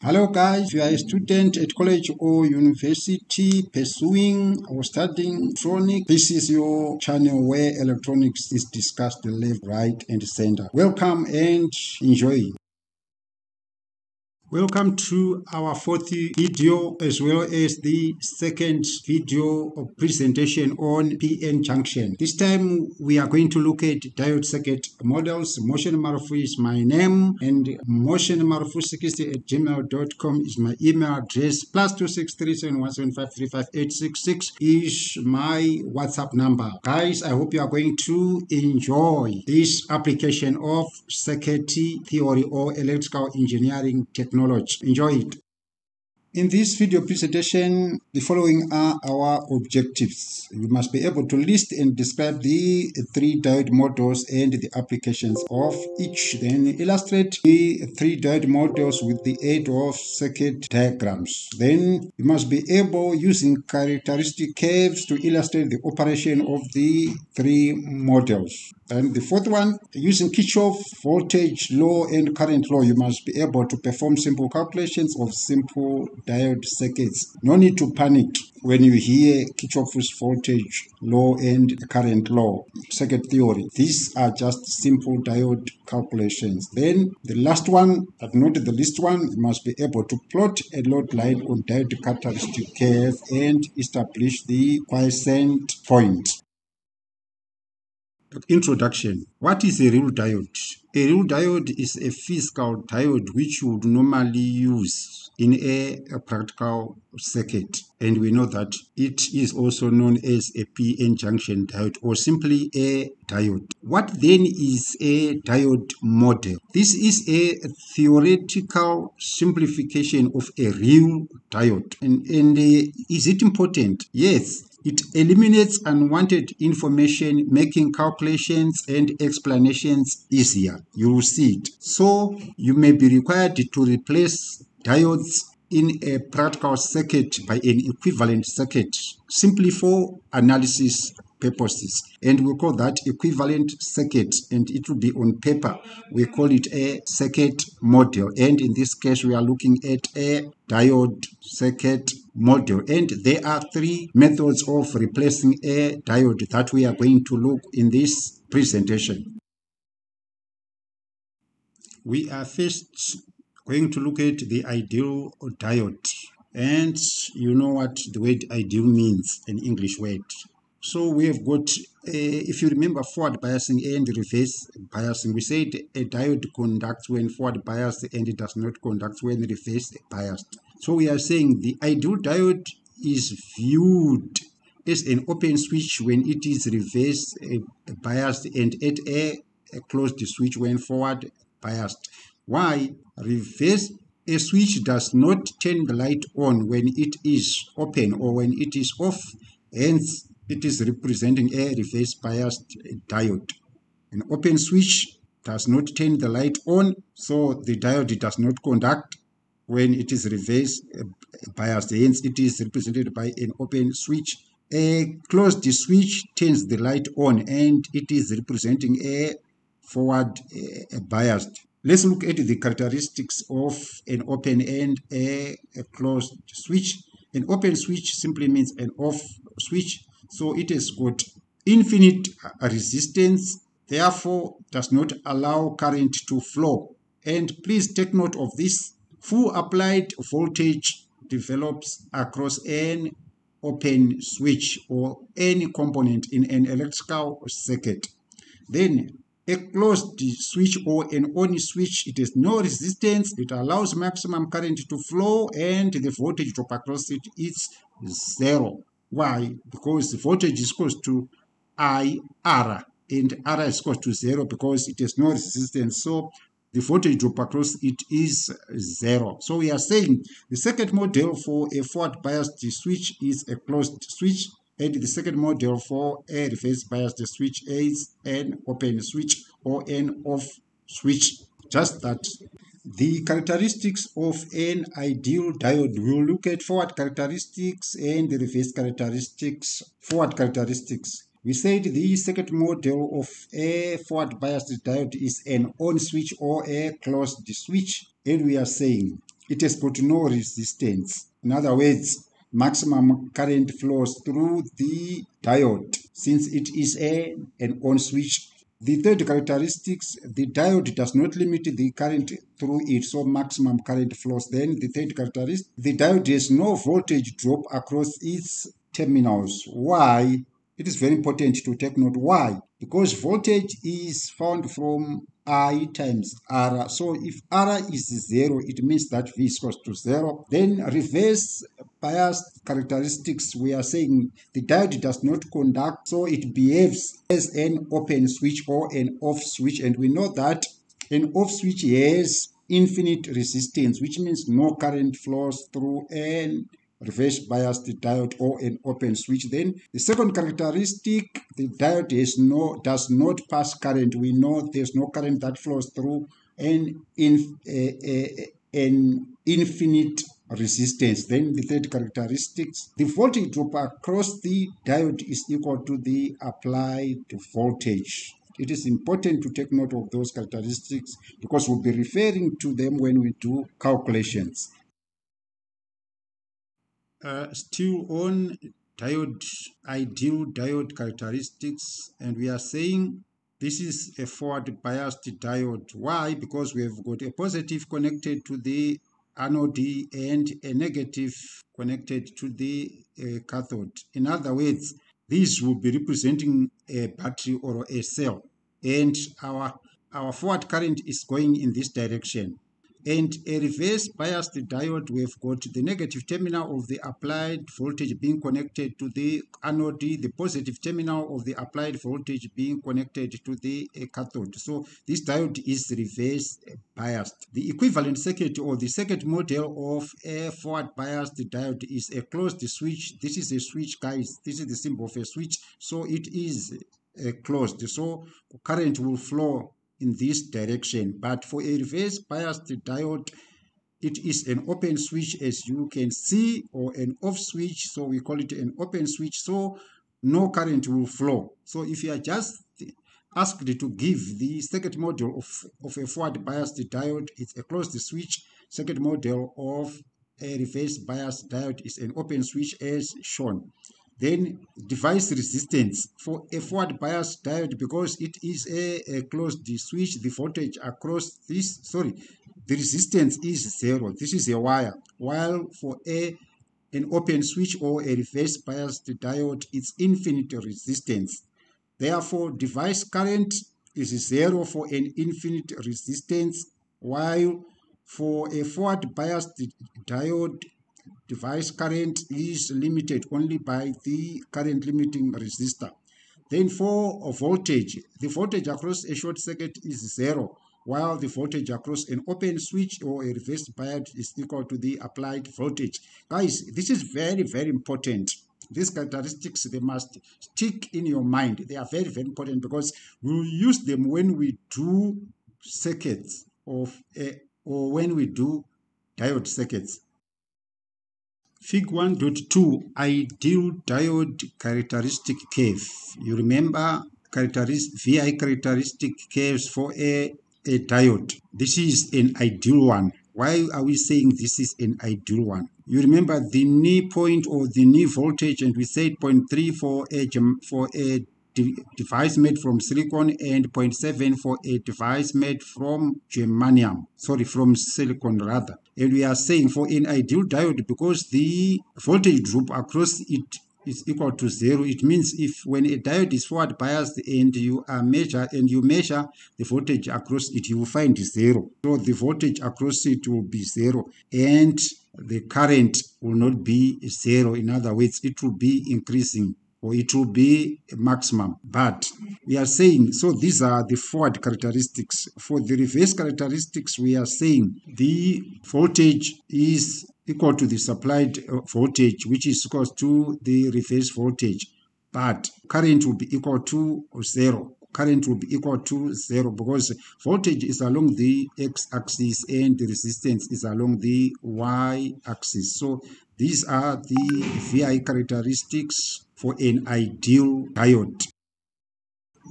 Hello guys, you are a student at college or university pursuing or studying electronics, this is your channel where electronics is discussed left, right and center. Welcome and enjoy. Welcome to our fourth video as well as the second video of presentation on PN junction. This time we are going to look at diode circuit models. Motion Marufu is my name and motionmarufu60 at gmail.com is my email address. Plus 26371753586 is my WhatsApp number. Guys, I hope you are going to enjoy this application of circuit theory or electrical engineering technology technology. Enjoy it. In this video presentation, the following are our objectives. You must be able to list and describe the three diode models and the applications of each. Then illustrate the three diode models with the aid of circuit diagrams. Then you must be able, using characteristic curves, to illustrate the operation of the three models. And the fourth one, using Kirchhoff voltage law and current law, you must be able to perform simple calculations of simple diode circuits. No need to panic when you hear Kirchhoff's voltage law and current law, circuit theory. These are just simple diode calculations. Then the last one, but not the least one, must be able to plot a load line on diode characteristic curve and establish the quiescent point. Introduction What is a real diode? A real diode is a physical diode which you would normally use in a, a, practical circuit. And we know that it is also known as a PN junction diode or simply a diode. What then is a diode model? This is a theoretical simplification of a real diode. And, and uh, is it important? Yes, it eliminates unwanted information, making calculations and explanations easier. You will see it. So you may be required to replace diodes in a practical circuit by an equivalent circuit simply for analysis purposes. And we call that equivalent circuit and it will be on paper. We call it a circuit model and in this case we are looking at a diode circuit model and there are three methods of replacing a diode that we are going to look in this presentation. We are first going to look at the ideal diode. And you know what the word ideal means an english word so we have got, uh, if you remember forward biasing and reverse biasing, we said a diode conducts when forward biased and it does not conduct when reverse biased. So we are saying the ideal diode is viewed as an open switch when it is reverse uh, biased and at a closed switch when forward biased. Why? Reverse a switch does not turn the light on when it is open or when it is off. Hence, it is representing a reverse biased diode. An open switch does not turn the light on, so the diode does not conduct when it is reverse uh, biased. Hence, it is represented by an open switch. A closed switch turns the light on, and it is representing a forward uh, biased. Let's look at the characteristics of an open and a, a closed switch. An open switch simply means an off switch so it has got infinite resistance, therefore does not allow current to flow. And please take note of this. Full applied voltage develops across an open switch or any component in an electrical circuit. Then a closed switch or an on switch, it has no resistance, it allows maximum current to flow and the voltage drop across it is zero. Why? Because the voltage is equal to IR and R is equal to zero because it has no resistance. So the voltage drop across it is zero. So we are saying the second model for a forward biased switch is a closed switch and the second model for a reverse biased switch is an open switch or an off switch. Just that the characteristics of an ideal diode. We'll look at forward characteristics and the reverse characteristics. Forward characteristics. We said the second model of a forward biased diode is an on switch or a closed switch. And we are saying it has got no resistance. In other words, maximum current flows through the diode since it is a, an on switch. The third characteristics, the diode does not limit the current through it, so maximum current flows. Then the third characteristic, the diode has no voltage drop across its terminals. Why? It is very important to take note. Why? Because voltage is found from I times R. So if R is 0, it means that V is equal to 0. Then reverse bias characteristics, we are saying the diode does not conduct, so it behaves as an open switch or an off switch. And we know that an off switch has infinite resistance, which means no current flows through an reverse biased diode or an open switch then the second characteristic the diode is no does not pass current we know there's no current that flows through an in an infinite resistance then the third characteristics the voltage drop across the diode is equal to the applied voltage. It is important to take note of those characteristics because we'll be referring to them when we do calculations. Uh, still on diode ideal diode characteristics and we are saying this is a forward biased diode. Why? Because we have got a positive connected to the anode and a negative connected to the uh, cathode. In other words these will be representing a battery or a cell. And our our forward current is going in this direction and a reverse biased diode we've got the negative terminal of the applied voltage being connected to the anode the positive terminal of the applied voltage being connected to the uh, cathode. So this diode is reverse biased. The equivalent circuit or the circuit model of a forward biased diode is a closed switch. This is a switch guys. This is the symbol of a switch. So it is uh, closed. So current will flow in this direction. But for a reverse biased diode, it is an open switch as you can see or an off switch. So we call it an open switch. So no current will flow. So if you are just asked to give the circuit model of, of a forward biased diode, it's a closed switch. Circuit model of a reverse biased diode is an open switch as shown. Then device resistance for a forward bias diode because it is a, a closed switch, the voltage across this, sorry, the resistance is zero. This is a wire. While for a an open switch or a reverse biased diode, it's infinite resistance. Therefore, device current is zero for an infinite resistance, while for a forward biased diode, device current is limited only by the current limiting resistor. Then for voltage, the voltage across a short circuit is zero, while the voltage across an open switch or a reverse bias is equal to the applied voltage. Guys, this is very, very important. These characteristics, they must stick in your mind. They are very, very important because we will use them when we do circuits of a, or when we do diode circuits. Fig 1.2 Ideal diode characteristic curve. You remember characteristic, VI characteristic curves for a, a diode. This is an ideal one. Why are we saying this is an ideal one? You remember the knee point or the knee voltage and we said 0.3 for a, um, for a device made from silicon and 0.7 for a device made from germanium sorry from silicon rather. And we are saying for an ideal diode because the voltage drop across it is equal to zero it means if when a diode is forward biased and you are measure and you measure the voltage across it you will find zero. So the voltage across it will be zero and the current will not be zero. In other words it will be increasing or it will be a maximum. But we are saying, so these are the forward characteristics. For the reverse characteristics, we are saying the voltage is equal to the supplied uh, voltage, which is equal to the reverse voltage. But current will be equal to zero. Current will be equal to zero because voltage is along the x-axis and the resistance is along the y-axis. So these are the VI characteristics for an ideal diode.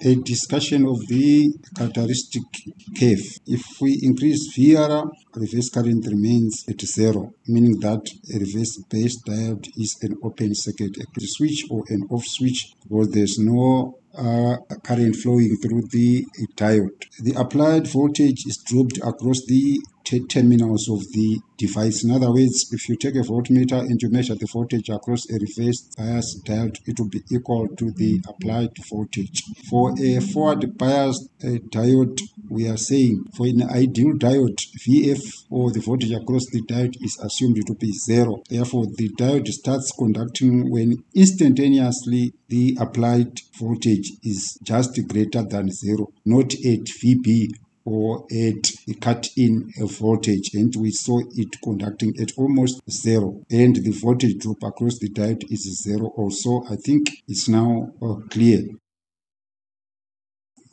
a discussion of the characteristic curve. If we increase VR, reverse current remains at zero, meaning that a reverse biased diode is an open circuit, a switch or an off switch, because there's no uh, current flowing through the diode. The applied voltage is dropped across the terminals of the device. In other words, if you take a voltmeter and you measure the voltage across a reverse bias diode, it will be equal to the applied voltage. For a forward bias uh, diode, we are saying for an ideal diode, VF or the voltage across the diode is assumed to be zero. Therefore, the diode starts conducting when instantaneously the applied voltage is just greater than zero, not at VB or at a cut in a voltage and we saw it conducting at almost zero. And the voltage drop across the diode is zero also i think it's now uh, clear.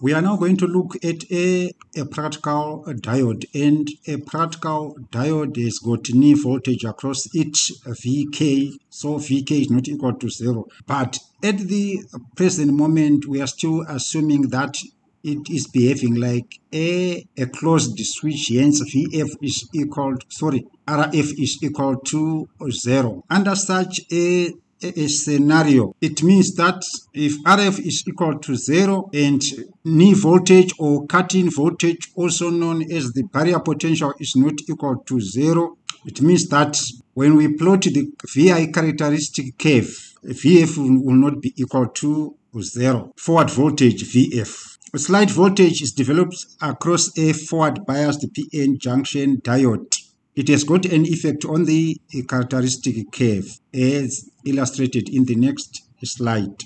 We are now going to look at a, a practical diode. And a practical diode has got knee voltage across it vk so vk is not equal to zero. But at the present moment we are still assuming that it is behaving like a, a closed switch, hence VF is equal, to, sorry, RF is equal to zero. Under such a, a, scenario, it means that if RF is equal to zero and knee voltage or cut-in voltage, also known as the barrier potential, is not equal to zero, it means that when we plot the VI characteristic curve, VF will not be equal to zero. Forward voltage VF a slight voltage is developed across a forward biased PN junction diode. It has got an effect on the characteristic curve as illustrated in the next slide.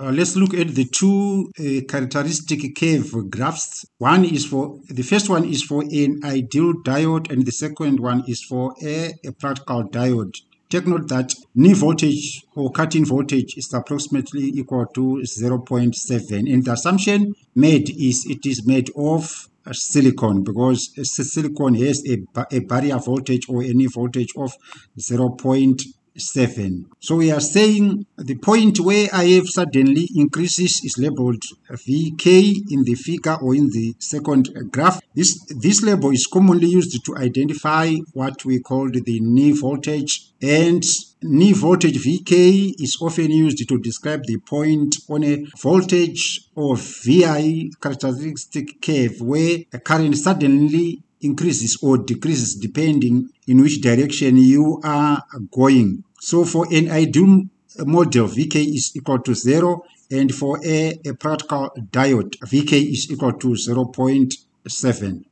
Uh, let's look at the two uh, characteristic curve graphs. One is for the first one is for an ideal diode, and the second one is for a, a practical diode. Take note that knee voltage or cut-in voltage is approximately equal to 0.7 and the assumption made is it is made of silicon because silicon has a, a barrier voltage or knee voltage of 0.7 7. So we are saying the point where IF suddenly increases is labeled VK in the figure or in the second graph. This, this label is commonly used to identify what we call the knee voltage and knee voltage VK is often used to describe the point on a voltage or VI characteristic curve where a current suddenly increases or decreases depending in which direction you are going. So for an ideal model, VK is equal to 0 and for a, a practical diode, VK is equal to 0.7.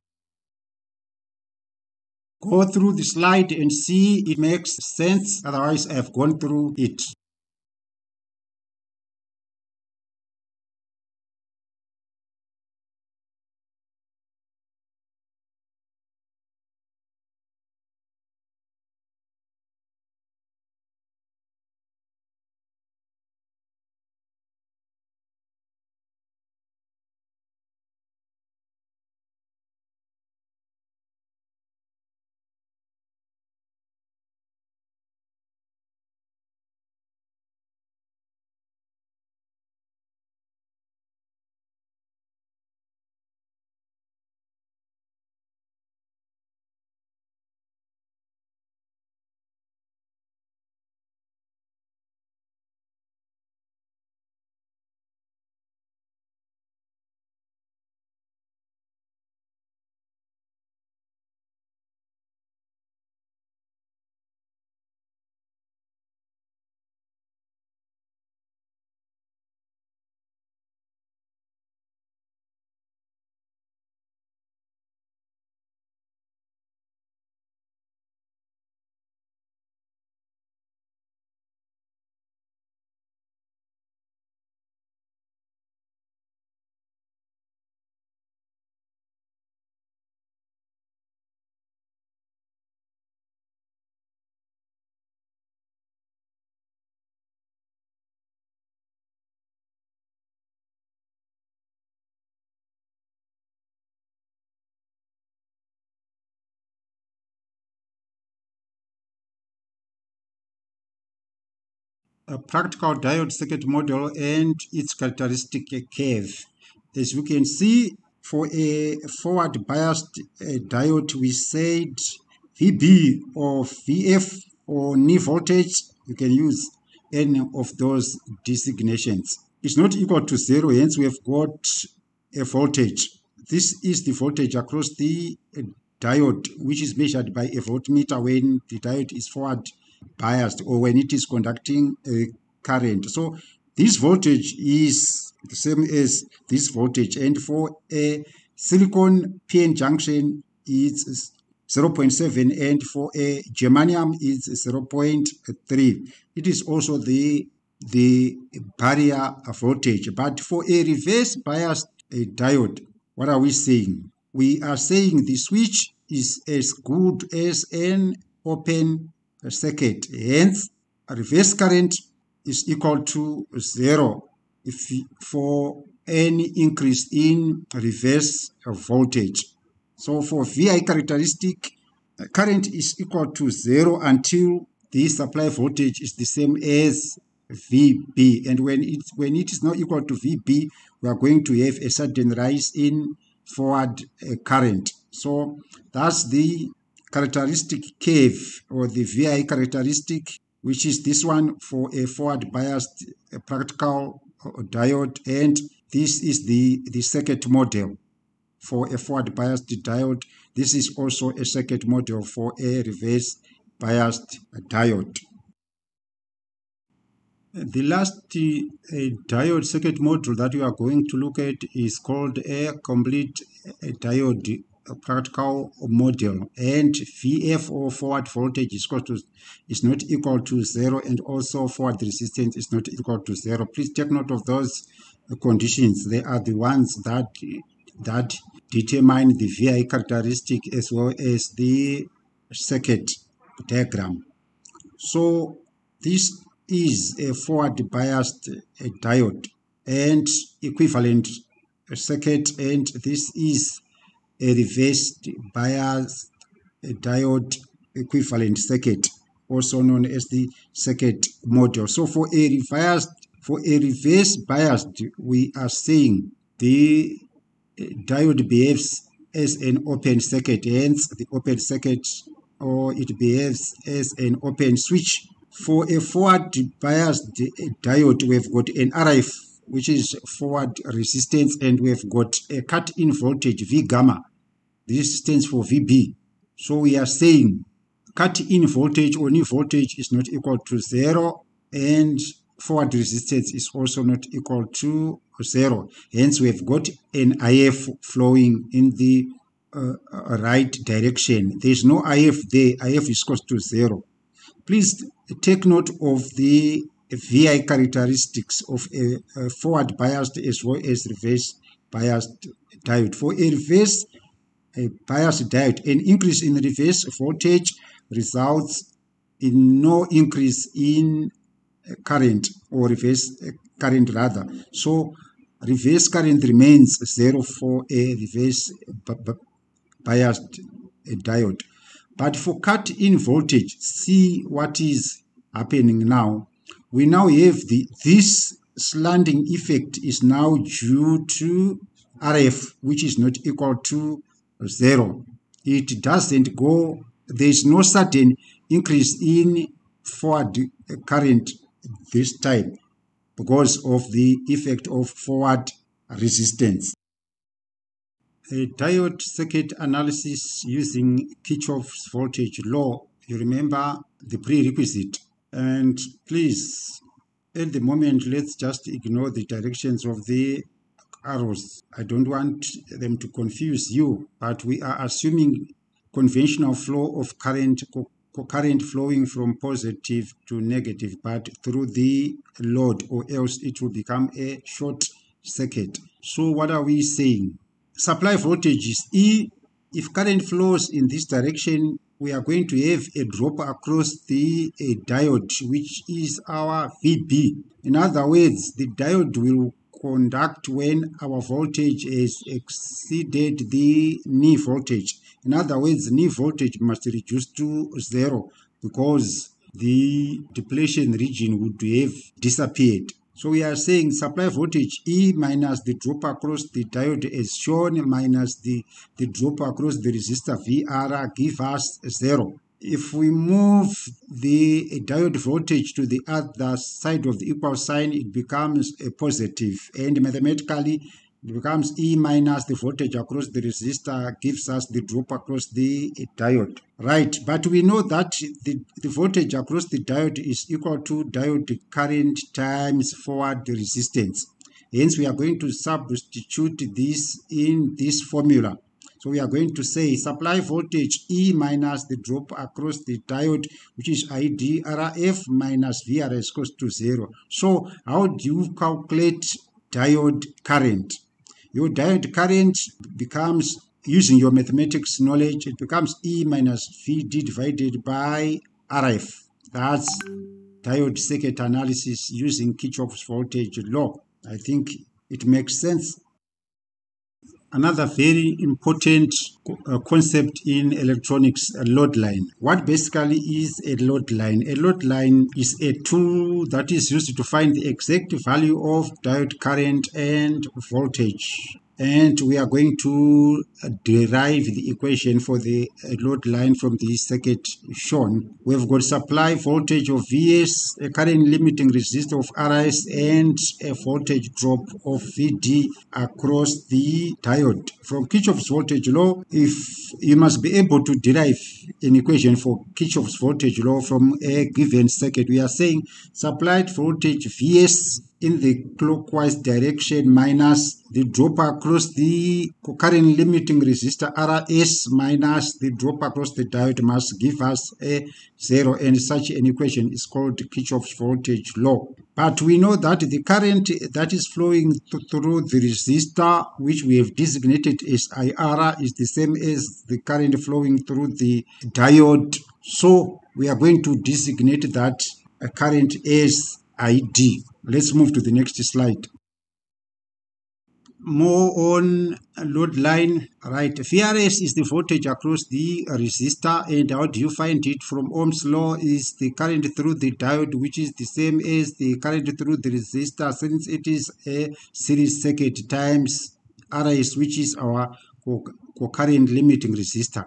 Go through the slide and see it makes sense, otherwise I have gone through it. A practical diode circuit model and its characteristic curve. As you can see, for a forward biased diode, we said VB or VF or knee voltage, you can use any of those designations. It's not equal to zero, hence we have got a voltage. This is the voltage across the diode, which is measured by a voltmeter when the diode is forward biased or when it is conducting a current. So this voltage is the same as this voltage and for a silicon PN junction it's 0.7 and for a germanium it's 0.3. It is also the the barrier voltage but for a reverse biased a diode what are we saying we are saying the switch is as good as an open circuit. Hence, reverse current is equal to zero if for any increase in reverse voltage. So for VI characteristic, uh, current is equal to zero until the supply voltage is the same as VB. And when it, when it is not equal to VB, we are going to have a sudden rise in forward uh, current. So that's the characteristic curve or the VI characteristic, which is this one for a forward biased practical diode. And this is the, the circuit model for a forward biased diode. This is also a circuit model for a reverse biased diode. The last uh, diode circuit model that we are going to look at is called a complete uh, diode practical model and VF or forward voltage is, to, is not equal to zero and also forward resistance is not equal to zero. Please take note of those conditions. They are the ones that that determine the VI characteristic as well as the circuit diagram. So this is a forward biased diode and equivalent circuit and this is a reversed bias diode equivalent circuit, also known as the circuit model. So for a reversed, for a reverse biased, we are saying the eh, diode behaves as an open circuit, hence the open circuit, or it behaves as an open switch. For a forward biased eh, diode, we've got an RF which is forward resistance and we've got a cut-in voltage V gamma. This stands for VB. So we are saying cut-in voltage or knee voltage is not equal to zero and forward resistance is also not equal to zero. Hence we have got an IF flowing in the uh, uh right direction. There is no IF there. IF is equal to zero. Please take note of the VI characteristics of a, a forward biased as well as reverse biased diode. For a reverse a biased diode, an increase in reverse voltage results in no increase in current or reverse uh, current rather. So reverse current remains zero for a reverse biased diode. But for cut-in voltage, see what is happening now we now have the this slanting effect is now due to RF, which is not equal to zero. It doesn't go, there is no sudden increase in forward current this time because of the effect of forward resistance. A diode circuit analysis using Kirchhoff's voltage law, you remember the prerequisite and please, at the moment, let's just ignore the directions of the arrows. I don't want them to confuse you, but we are assuming conventional flow of current current flowing from positive to negative but through the load or else it will become a short circuit so what are we saying supply voltage is e if current flows in this direction we are going to have a drop across the diode, which is our VB. In other words, the diode will conduct when our voltage has exceeded the knee voltage. In other words, knee voltage must reduce to zero because the depletion region would have disappeared. So we are saying supply voltage E minus the drop across the diode as shown minus the, the drop across the resistor VR give us zero. If we move the diode voltage to the other side of the equal sign, it becomes a positive and mathematically it becomes E minus the voltage across the resistor gives us the drop across the diode. Right, but we know that the, the voltage across the diode is equal to diode current times forward resistance. Hence, we are going to substitute this in this formula. So we are going to say supply voltage E minus the drop across the diode, which is ID RF minus VRS equals to zero. So how do you calculate diode current? Your diode current becomes using your mathematics knowledge it becomes e minus vd divided by rf that's diode circuit analysis using kirchhoff's voltage law. I think it makes sense another very important uh, concept in electronics a load line. What basically is a load line? A load line is a tool that is used to find the exact value of diode current and voltage and we are going to uh, derive the equation for the uh, load line from the circuit shown. We've got supply voltage of Vs, a current limiting resistor of Rs, and a voltage drop of Vd across the diode. From Kirchhoff's voltage law, if you must be able to derive an equation for Kirchhoff's voltage law from a given circuit, we are saying supplied voltage Vs in the clockwise direction minus the drop across the current limiting resistor RS minus the drop across the diode must give us a zero and such an equation is called Kirchhoff's voltage law. But we know that the current that is flowing th through the resistor which we have designated as IR is the same as the current flowing through the diode. So we are going to designate that current as ID. Let's move to the next slide. More on load line, right? VRS is the voltage across the resistor and how do you find it from Ohm's law is the current through the diode which is the same as the current through the resistor since it is a series circuit times RS which is our co-current limiting resistor.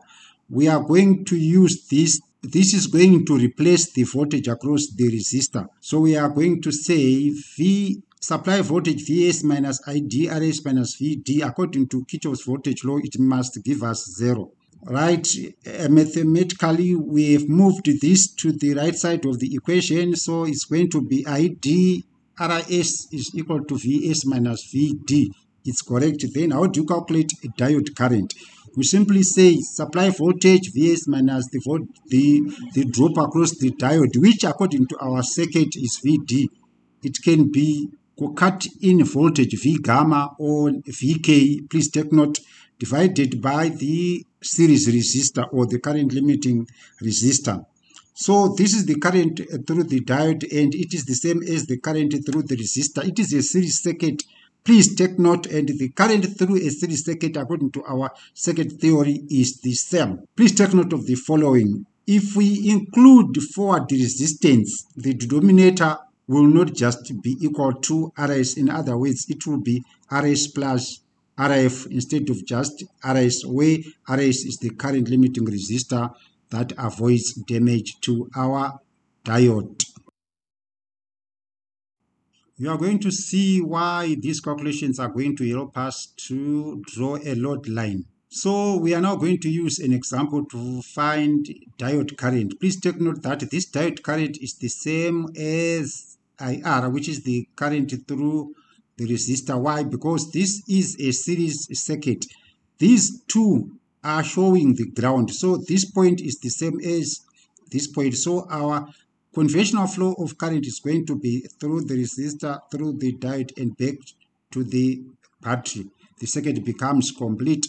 We are going to use this this is going to replace the voltage across the resistor. So we are going to say V supply voltage Vs minus IDRS minus Vd according to Kirchhoff's voltage law, it must give us zero. Right, uh, mathematically we have moved this to the right side of the equation. So it's going to be IDRS is equal to Vs minus Vd. It's correct. Then how do you calculate a diode current? We simply say supply voltage Vs minus the, the, the drop across the diode, which according to our circuit is Vd. It can be cut in voltage V gamma or Vk, please take note, divided by the series resistor or the current limiting resistor. So this is the current through the diode and it is the same as the current through the resistor. It is a series circuit Please take note and the current through a series circuit according to our circuit theory is the same. Please take note of the following. If we include forward resistance, the denominator will not just be equal to RS. In other words, it will be RS plus RF instead of just RS, where RS is the current limiting resistor that avoids damage to our diode you are going to see why these calculations are going to help us to draw a load line. So we are now going to use an example to find diode current. Please take note that this diode current is the same as IR, which is the current through the resistor. Why? Because this is a series circuit. These two are showing the ground. So this point is the same as this point. So our Conventional flow of current is going to be through the resistor, through the diode and back to the battery. The circuit becomes complete.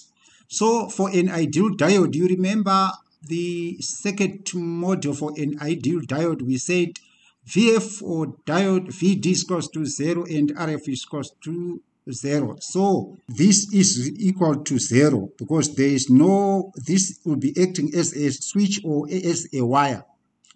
So for an ideal diode, you remember the second model for an ideal diode, we said VF or diode VD is equals to 0 and RF is equals to 0. So this is equal to 0 because there is no, this will be acting as a switch or as a wire.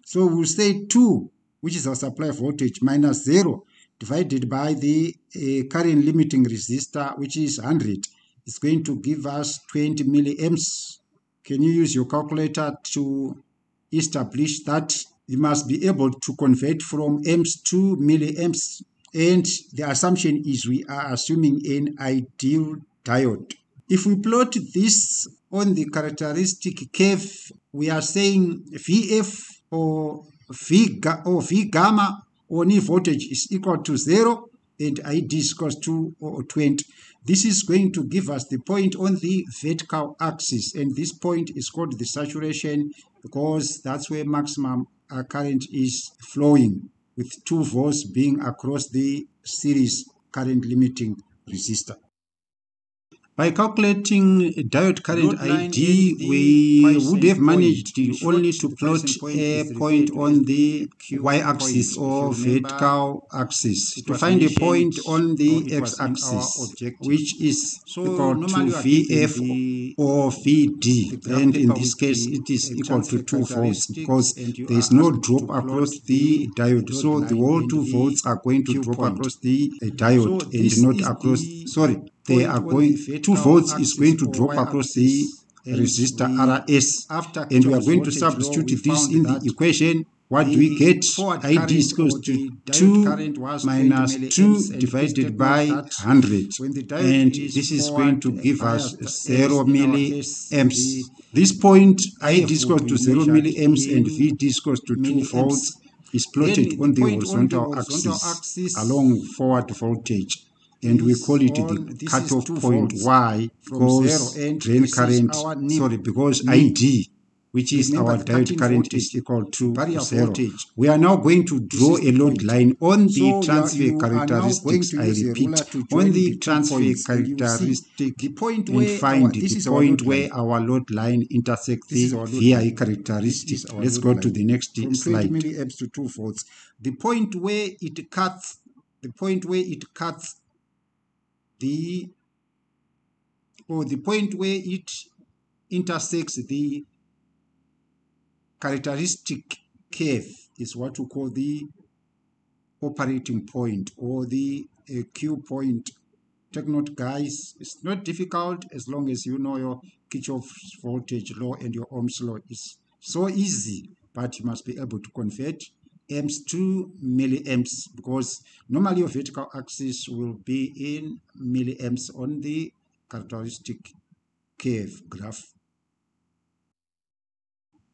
So we'll say 2, which is our supply voltage, minus 0 divided by the uh, current limiting resistor, which is 100. It's going to give us 20 milliamps. Can you use your calculator to establish that? You must be able to convert from amps to milliamps. And the assumption is we are assuming an ideal diode. If we plot this on the characteristic curve, we are saying VF or V, or v gamma or knee voltage is equal to 0 and ID is equal to or 20. This is going to give us the point on the vertical axis and this point is called the saturation because that's where maximum uh, current is flowing with 2 volts being across the series current limiting resistor. By calculating diode current ID, we would have managed only to plot a point on the y-axis or vertical axis. to find a point on the x-axis, which is equal to VF or VD. And in this case, it is equal to 2 volts because there is no drop across the diode. So the whole 2 volts are going to drop across the uh, diode and not across, sorry, they are going, 2 volts is going to drop across the resistor RS. And we are going to substitute this in the equation. What do we get? ID is equal to 2 minus 2 divided by 100. And this is going to give us 0 milliamps. This point, ID is equal to 0 milliamps and VD is equal to 2 volts is plotted on the horizontal axis along forward voltage and we call it the cutoff point. Why? Because drain current, sorry, because ID, which is our diode current, is equal to zero. Voltage. We are now going to draw a load line on the transfer characteristics. I repeat, on the transfer characteristic the point and find the point where our load line intersects the VI characteristic. Let's go to the next slide. milliamps to 2 volts. The point where it cuts, the point where it cuts the or the point where it intersects the characteristic curve is what we call the operating point or the uh, Q point. Take note, guys, it's not difficult as long as you know your Kirchhoff's voltage law and your Ohm's law. It's so easy, but you must be able to convert amps to milliamps because normally your vertical axis will be in milliamps on the characteristic curve graph.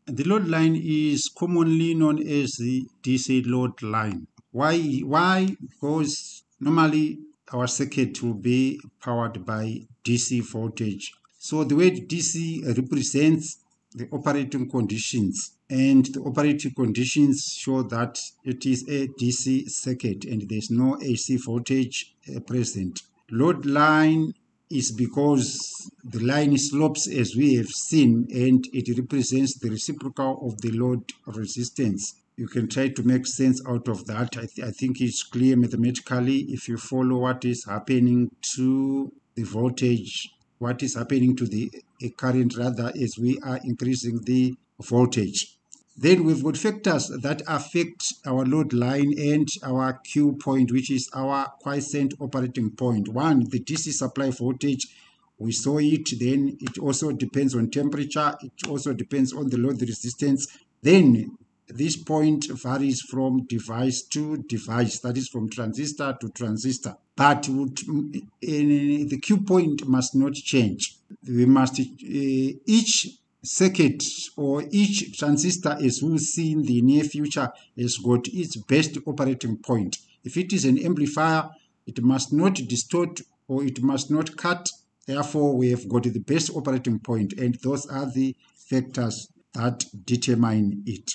The load line is commonly known as the DC load line. Why? Why? Because normally our circuit will be powered by DC voltage. So the way DC represents the operating conditions and the operating conditions show that it is a DC circuit and there's no AC voltage uh, present. Load line is because the line slopes as we have seen and it represents the reciprocal of the load resistance. You can try to make sense out of that. I, th I think it's clear mathematically if you follow what is happening to the voltage, what is happening to the current rather as we are increasing the voltage. Then we've got factors that affect our load line and our Q point, which is our quiescent operating point. One, the DC supply voltage. We saw it. Then it also depends on temperature. It also depends on the load resistance. Then this point varies from device to device, that is from transistor to transistor. But would, the Q point must not change. We must, uh, each circuit or each transistor as we'll see in the near future has got its best operating point. If it is an amplifier, it must not distort or it must not cut. Therefore, we have got the best operating point and those are the factors that determine it.